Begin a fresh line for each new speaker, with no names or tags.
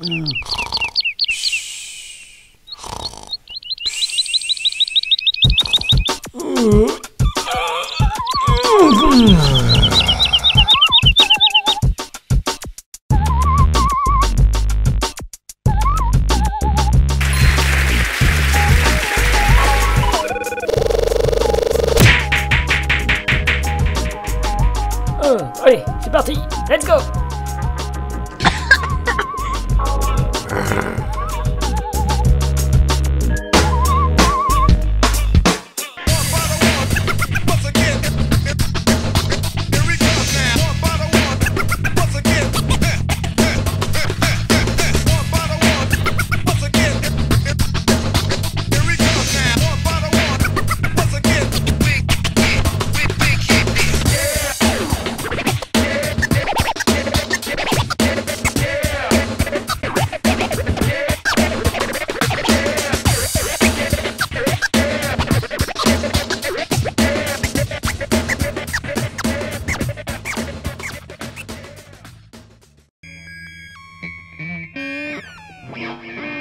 Euh, allez, c'est parti, let's go
Meow.